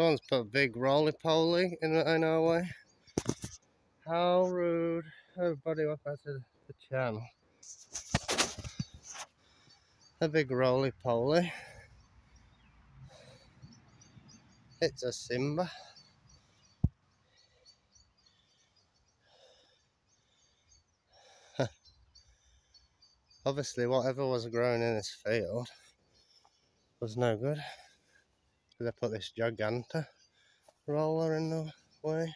Someone's put a big roly-poly in, uh, in our way. How rude. Everybody welcome to the channel. A big roly-poly. It's a Simba. Obviously whatever was growing in this field was no good. They put this Giganta roller in the way.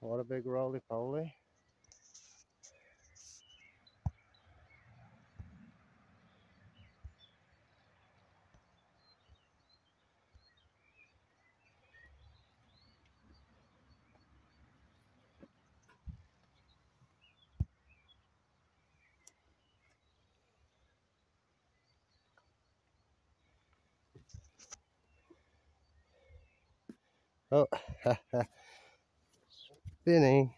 What a big roly poly. Oh, spinning.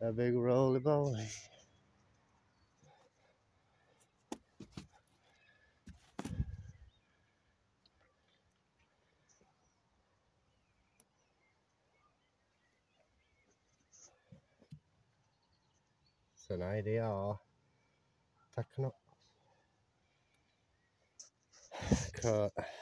A big roly poly. It's an idea. Tack Cut.